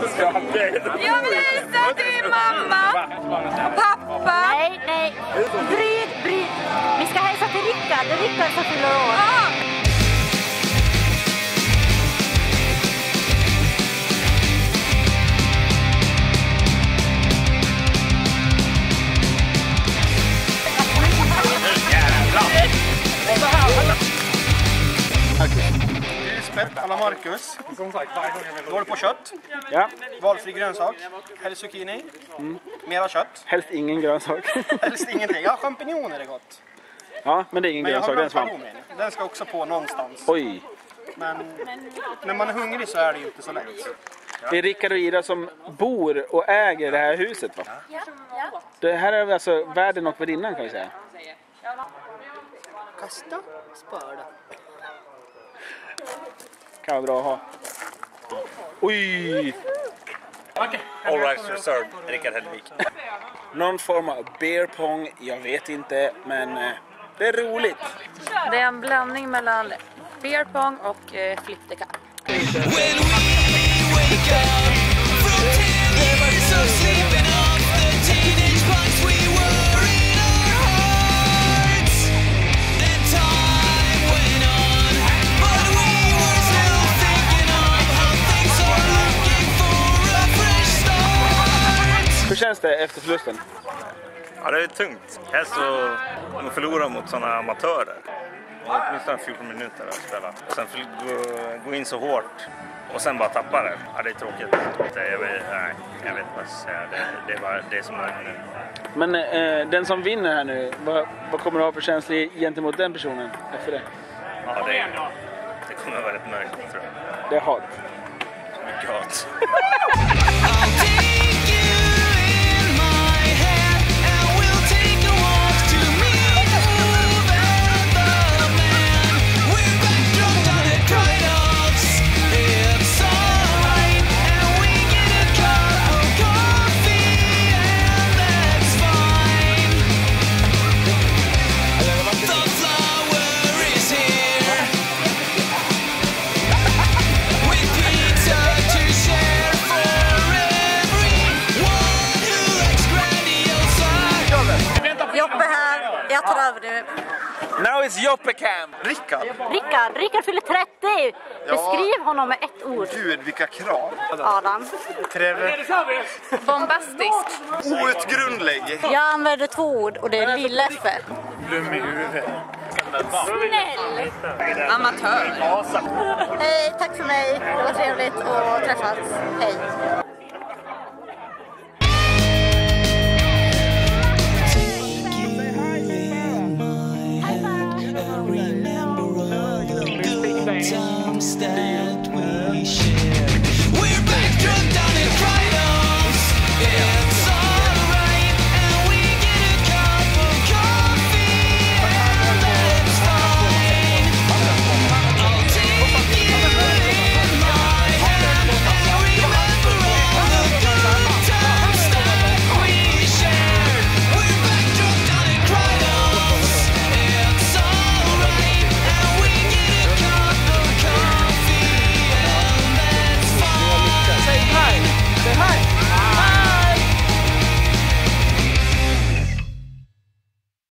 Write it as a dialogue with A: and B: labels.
A: Jag vill hälsa till mamma och pappa.
B: Nej, nej. Bryd, bryd. Vi ska hälsa till Rickard. Det är Rickard som fyller år.
A: Ja.
C: Lisbeth alla Marcus. Du på kött,
D: Ja,
C: valfri grönsak, helst zucchini, mera kött,
D: helst ingen grönsak.
C: helst ingenting. Ja, champinjoner är gott.
D: Ja, men det är ingen
C: Men
D: grönsak, det är en svamp.
C: Den ska också på någonstans.
D: Oj.
C: Men när man är hungrig så är det ju inte så lätt.
D: Det är Rickard och Ida som bor och äger det här huset va? Det här är alltså värden och värdinnan kan vi säga.
C: Kasta, spara.
D: Kan vara bra att ha. Oj!
E: All rights reserved, Rickard Hellvik.
D: Någon form av beer pong, jag vet inte, men eh, det är roligt.
A: Det är en blandning mellan beer pong och eh, flip the cup.
D: Efter förlusten?
E: Ja, det är tungt. Helst att man förlorar mot sådana amatörer. Åtminstone 14 minuter att spela. Och sen gå, in så hårt och sen bara tappa det. Ja, det är tråkigt. Det, jag, vet, nej, jag vet inte vad jag ska säga. Det, det är bara det som är nu.
D: Men eh, den som vinner här nu, vad, vad kommer du ha för känslor gentemot den personen efter det?
E: Ja, det, det kommer vara rätt mörkt tror jag.
D: Det är hat.
E: Mycket hat.
B: nu.
D: Now it's Joppe Camp!
C: Rickard,
B: Rickard. Rickard fyller 30. Beskriv honom med ett ord.
C: gud vilka krav.
B: Adam.
C: Trevligt.
A: Bombastisk.
C: Outgrundlig.
B: Jag använder två ord och det är Lilleffe. Snäll.
A: Amatör.
B: Hej, tack för mig. Det var trevligt att träffas. Hej. remember all the good times that we shared.